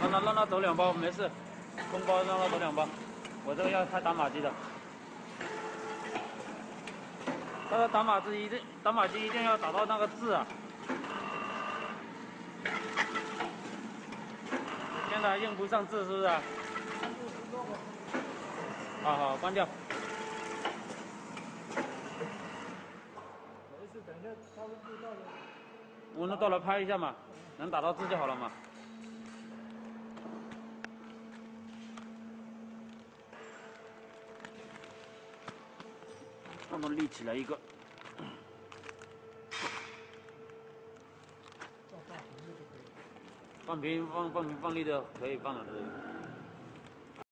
让他让他走两包，没事，空包让他走两包。我这个要开打码机的，他的打码机一定打码机一定要打到那个字啊。现在用不上字是不是？好好关掉。没事，等一下他温度到了。温度到了拍一下嘛，能打到字就好了嘛。那么立起来一个。放平放放平放立的可以放了，这个。